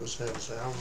Just have his album.